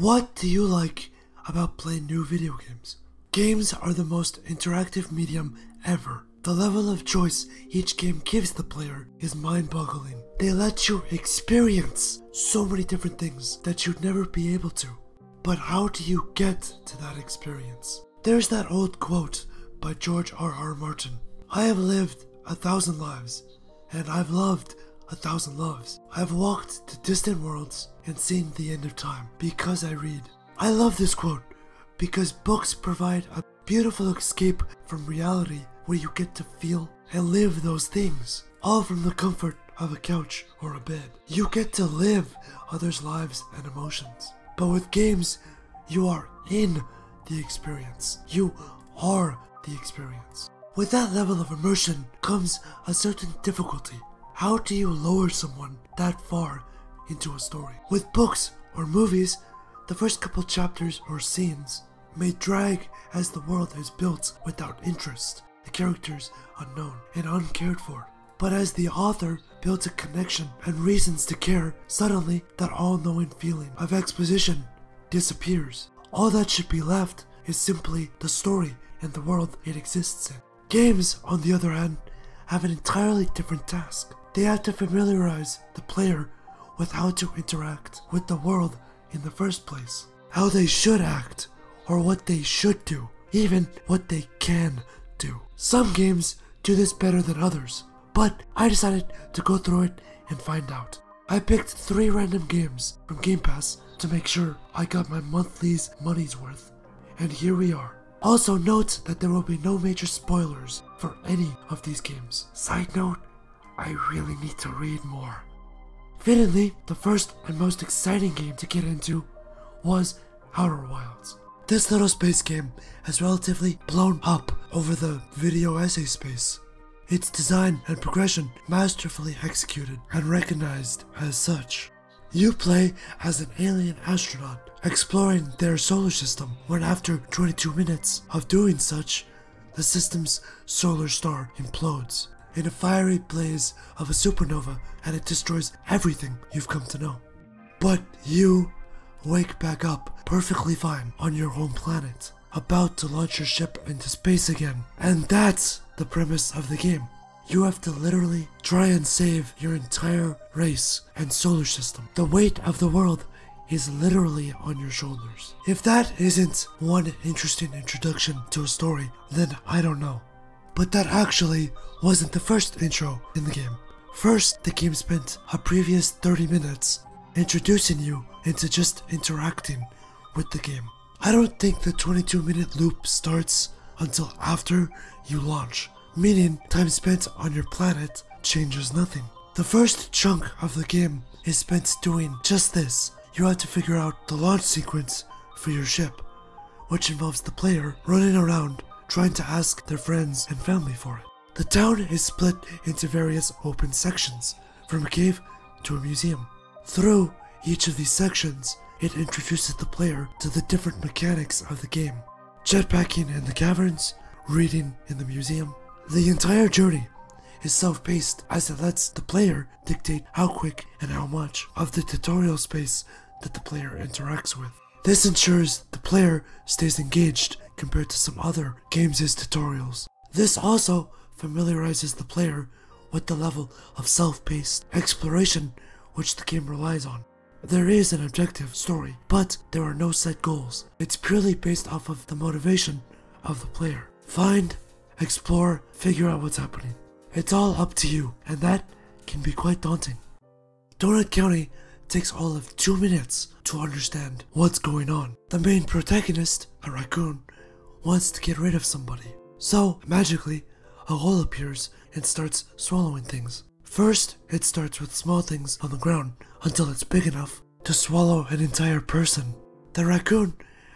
What do you like about playing new video games? Games are the most interactive medium ever. The level of choice each game gives the player is mind boggling. They let you experience so many different things that you'd never be able to. But how do you get to that experience? There's that old quote by George R. R. Martin I have lived a thousand lives, and I've loved a thousand loves. I've walked to distant worlds and seen the end of time because I read. I love this quote because books provide a beautiful escape from reality where you get to feel and live those things, all from the comfort of a couch or a bed. You get to live others' lives and emotions. But with games, you are in the experience. You are the experience. With that level of immersion comes a certain difficulty. How do you lower someone that far into a story? With books or movies, the first couple chapters or scenes may drag as the world is built without interest, the characters unknown and uncared for. But as the author builds a connection and reasons to care, suddenly that all knowing feeling of exposition disappears. All that should be left is simply the story and the world it exists in. Games, on the other hand, have an entirely different task. They have to familiarize the player with how to interact with the world in the first place, how they should act, or what they should do, even what they can do. Some games do this better than others, but I decided to go through it and find out. I picked three random games from Game Pass to make sure I got my monthly's money's worth, and here we are. Also note that there will be no major spoilers for any of these games. Side note, I really need to read more. Fittingly, the first and most exciting game to get into was Outer Wilds. This little space game has relatively blown up over the video essay space. Its design and progression masterfully executed and recognized as such. You play as an alien astronaut exploring their solar system when after 22 minutes of doing such, the system's solar star implodes in a fiery blaze of a supernova and it destroys everything you've come to know. But you wake back up perfectly fine on your home planet, about to launch your ship into space again. And that's the premise of the game. You have to literally try and save your entire race and solar system. The weight of the world is literally on your shoulders. If that isn't one interesting introduction to a story, then I don't know. But that actually wasn't the first intro in the game. First, the game spent a previous 30 minutes introducing you into just interacting with the game. I don't think the 22 minute loop starts until after you launch, meaning time spent on your planet changes nothing. The first chunk of the game is spent doing just this. You have to figure out the launch sequence for your ship, which involves the player running around trying to ask their friends and family for it. The town is split into various open sections, from a cave to a museum. Through each of these sections, it introduces the player to the different mechanics of the game. Jetpacking in the caverns, reading in the museum. The entire journey is self-paced as it lets the player dictate how quick and how much of the tutorial space that the player interacts with. This ensures the player stays engaged compared to some other games' tutorials. This also familiarizes the player with the level of self-paced exploration which the game relies on. There is an objective story, but there are no set goals. It's purely based off of the motivation of the player. Find, explore, figure out what's happening. It's all up to you, and that can be quite daunting. Donut County takes all of two minutes to understand what's going on. The main protagonist, a raccoon, wants to get rid of somebody. So, magically, a hole appears and starts swallowing things. First, it starts with small things on the ground until it's big enough to swallow an entire person. The raccoon,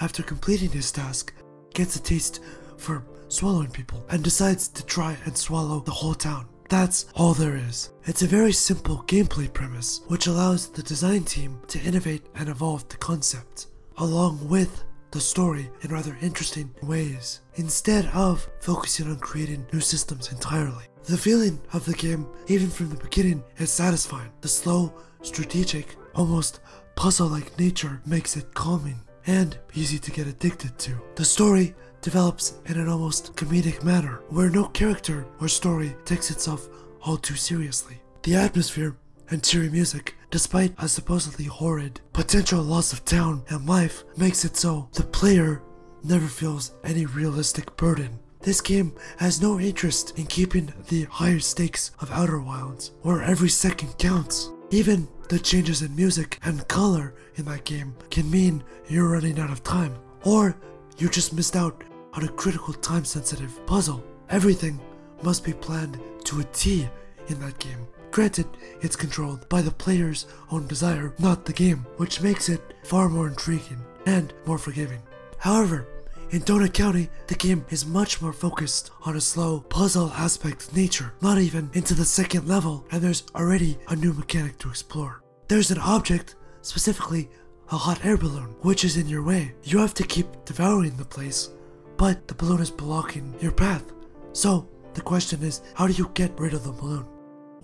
after completing his task, gets a taste for swallowing people and decides to try and swallow the whole town. That's all there is. It's a very simple gameplay premise which allows the design team to innovate and evolve the concept, along with the story in rather interesting ways, instead of focusing on creating new systems entirely. The feeling of the game, even from the beginning, is satisfying. The slow, strategic, almost puzzle like nature makes it calming and easy to get addicted to. The story develops in an almost comedic manner, where no character or story takes itself all too seriously. The atmosphere and cheery music, despite a supposedly horrid potential loss of town and life, makes it so the player never feels any realistic burden. This game has no interest in keeping the higher stakes of Outer Wilds, where every second counts. Even the changes in music and color in that game can mean you're running out of time, or you just missed out on a critical time sensitive puzzle. Everything must be planned to a T in that game. Granted, it's controlled by the player's own desire, not the game, which makes it far more intriguing and more forgiving. However, in Donut County, the game is much more focused on a slow puzzle aspect of nature, not even into the second level, and there's already a new mechanic to explore. There's an object, specifically a hot air balloon, which is in your way. You have to keep devouring the place, but the balloon is blocking your path. So, the question is, how do you get rid of the balloon?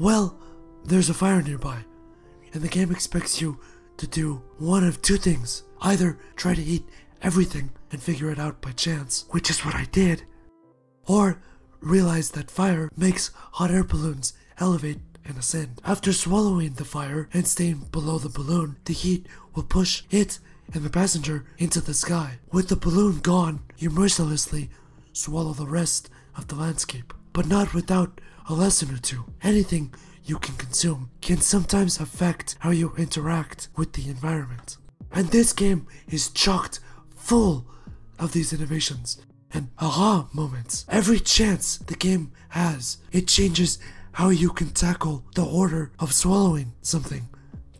Well, there's a fire nearby, and the game expects you to do one of two things. Either try to eat everything and figure it out by chance, which is what I did, or realize that fire makes hot air balloons elevate and ascend. After swallowing the fire and staying below the balloon, the heat will push it and the passenger into the sky. With the balloon gone, you mercilessly swallow the rest of the landscape, but not without a lesson or two. Anything you can consume can sometimes affect how you interact with the environment. And this game is chocked full of these innovations and aha moments. Every chance the game has, it changes how you can tackle the order of swallowing something.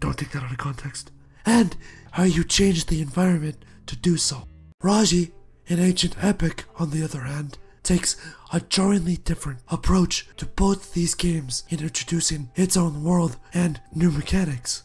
Don't take that out of context. And how you change the environment to do so. Raji, an Ancient Epic, on the other hand, takes a jarringly different approach to both these games in introducing its own world and new mechanics.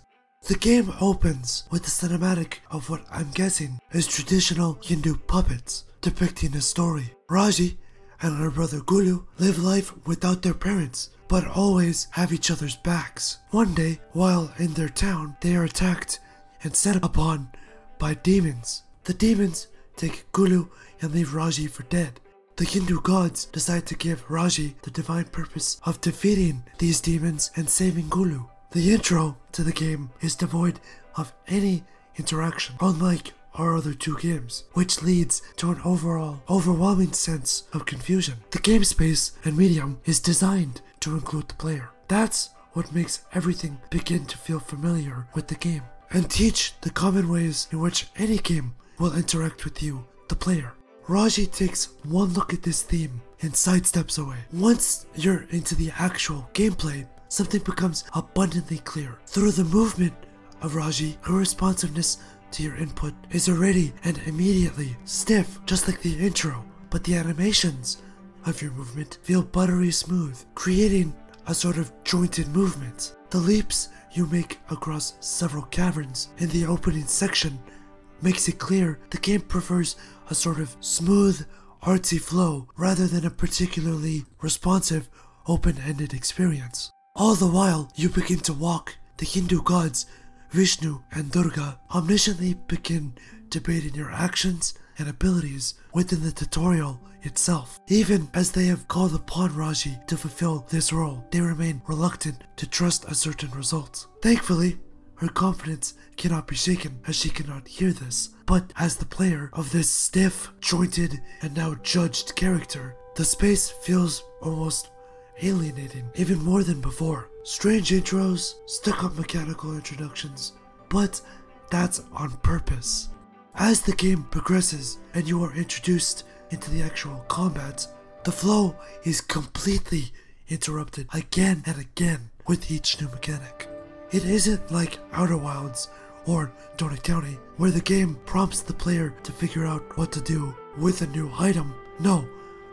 The game opens with a cinematic of what I'm guessing is traditional Hindu puppets depicting a story. Raji and her brother Golu live life without their parents, but always have each other's backs. One day, while in their town, they are attacked and set upon by demons. The demons take Golu and leave Raji for dead. The Hindu gods decide to give Raji the divine purpose of defeating these demons and saving Golu. The intro to the game is devoid of any interaction, unlike our other two games, which leads to an overall overwhelming sense of confusion. The game space and medium is designed to include the player. That's what makes everything begin to feel familiar with the game and teach the common ways in which any game will interact with you, the player. Raji takes one look at this theme and sidesteps away. Once you're into the actual gameplay, something becomes abundantly clear. Through the movement of Raji, her responsiveness to your input is already and immediately stiff, just like the intro, but the animations of your movement feel buttery smooth, creating a sort of jointed movement. The leaps you make across several caverns in the opening section makes it clear the game prefers a sort of smooth, artsy flow rather than a particularly responsive, open-ended experience. All the while, you begin to walk. The Hindu gods, Vishnu and Durga, omnisciently begin debating your actions and abilities within the tutorial itself. Even as they have called upon Raji to fulfill this role, they remain reluctant to trust a certain result. Thankfully, her confidence cannot be shaken as she cannot hear this, but as the player of this stiff, jointed, and now judged character, the space feels almost alienating, even more than before. Strange intros, stuck up mechanical introductions, but that's on purpose. As the game progresses and you are introduced into the actual combat, the flow is completely interrupted again and again with each new mechanic. It isn't like Outer Wilds or Donut County, where the game prompts the player to figure out what to do with a new item. No,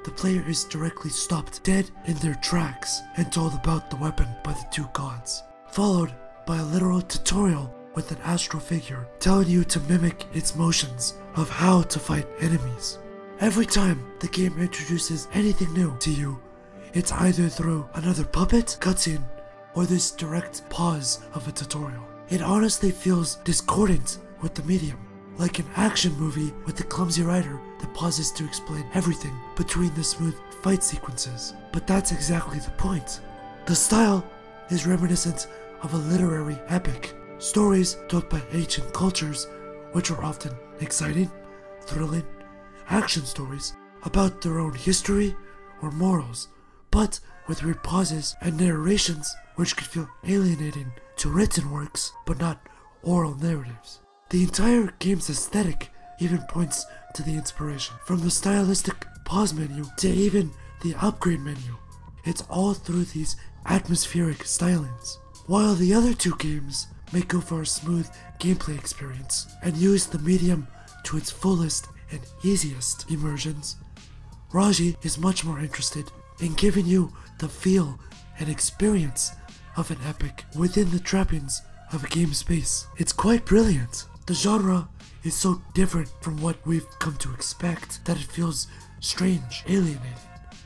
the player is directly stopped dead in their tracks and told about the weapon by the two gods, followed by a literal tutorial with an astral figure telling you to mimic its motions of how to fight enemies. Every time the game introduces anything new to you, it's either through another puppet cutscene or this direct pause of a tutorial. it honestly feels discordant with the medium, like an action movie with a clumsy writer that pauses to explain everything between the smooth fight sequences. But that's exactly the point. The style is reminiscent of a literary epic, stories told by ancient cultures, which are often exciting, thrilling, action stories about their own history or morals, but with weird pauses and narrations which could feel alienating to written works but not oral narratives. The entire game's aesthetic even points to the inspiration. From the stylistic pause menu to even the upgrade menu, it's all through these atmospheric stylings. While the other two games may go for a smooth gameplay experience and use the medium to its fullest and easiest immersions, Raji is much more interested in giving you the feel and experience of an epic within the trappings of a game space. It's quite brilliant. The genre is so different from what we've come to expect that it feels strange, alienating.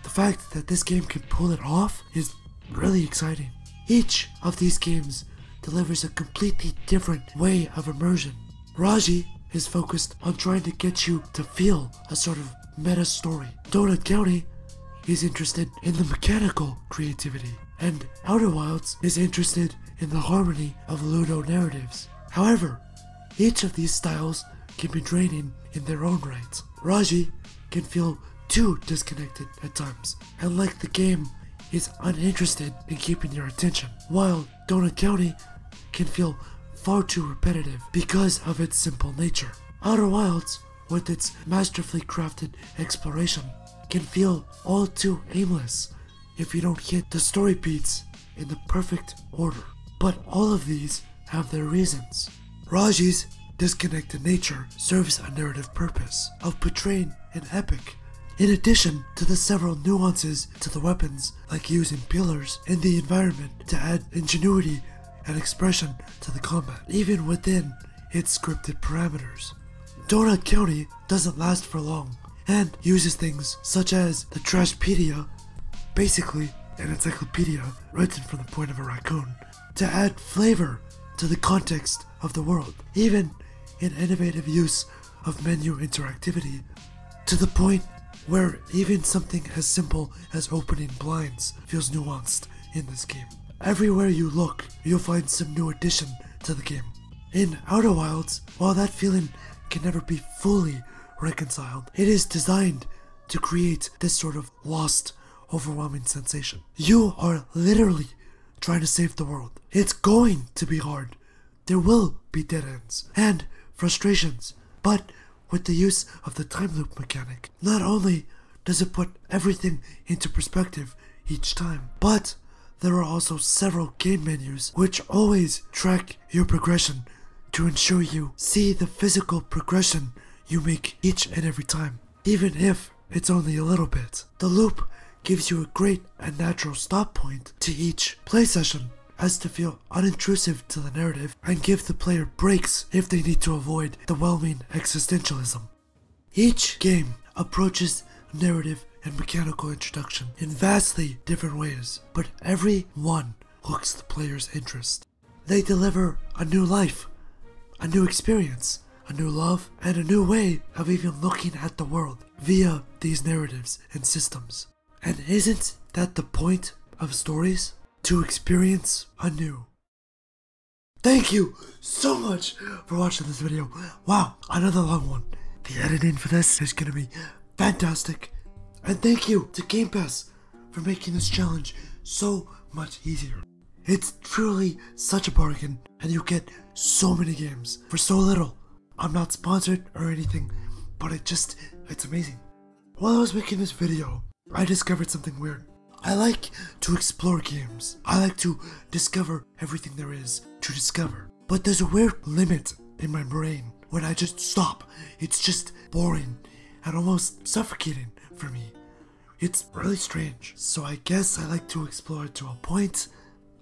The fact that this game can pull it off is really exciting. Each of these games delivers a completely different way of immersion. Raji is focused on trying to get you to feel a sort of meta story. Donut County is interested in the mechanical creativity, and Outer Wilds is interested in the harmony of Ludo narratives. However, each of these styles can be draining in their own right. Raji can feel too disconnected at times, and like the game is uninterested in keeping your attention, while Donut County can feel far too repetitive because of its simple nature. Outer Wilds, with its masterfully crafted exploration, can feel all too aimless if you don't hit the story beats in the perfect order. But all of these have their reasons. Raji's disconnected nature serves a narrative purpose of portraying an epic in addition to the several nuances to the weapons, like using pillars in the environment to add ingenuity and expression to the combat, even within its scripted parameters. Donut County doesn't last for long, and uses things such as the Trashopedia, basically an encyclopedia written from the point of a raccoon, to add flavor to the context of the world, even in innovative use of menu interactivity, to the point where even something as simple as opening blinds feels nuanced in this game. Everywhere you look, you'll find some new addition to the game. In Outer Wilds, while that feeling can never be fully reconciled, it is designed to create this sort of lost, overwhelming sensation. You are literally trying to save the world. It's going to be hard. There will be dead ends and frustrations, but with the use of the time loop mechanic, not only does it put everything into perspective each time, but there are also several game menus which always track your progression to ensure you see the physical progression you make each and every time, even if it's only a little bit. The loop gives you a great and natural stop point to each play session as to feel unintrusive to the narrative and give the player breaks if they need to avoid the whelming existentialism. Each game approaches narrative and mechanical introduction in vastly different ways, but every one hooks the player's interest. They deliver a new life, a new experience, a new love, and a new way of even looking at the world via these narratives and systems. And isn't that the point of stories? To experience anew. Thank you so much for watching this video. Wow, another long one. The editing for this is gonna be fantastic. And thank you to Game Pass for making this challenge so much easier. It's truly such a bargain, and you get so many games for so little. I'm not sponsored or anything, but it just, it's amazing. While I was making this video, I discovered something weird. I like to explore games. I like to discover everything there is to discover. But there's a weird limit in my brain when I just stop. It's just boring and almost suffocating for me. It's really strange. So I guess I like to explore to a point.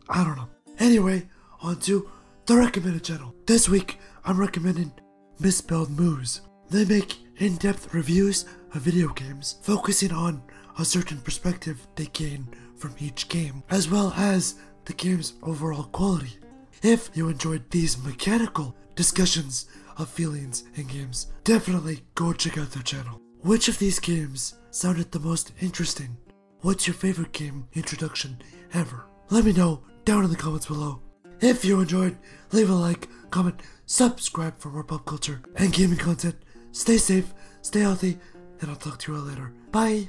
I don't know. Anyway, on to the recommended channel. This week, I'm recommending Misspelled Moves. They make in-depth reviews of video games, focusing on a certain perspective they gain from each game, as well as the game's overall quality. If you enjoyed these mechanical discussions of feelings in games, definitely go check out their channel. Which of these games sounded the most interesting? What's your favorite game introduction ever? Let me know down in the comments below. If you enjoyed, leave a like, comment, subscribe for more pop culture and gaming content. Stay safe, stay healthy, and I'll talk to you all later. Bye!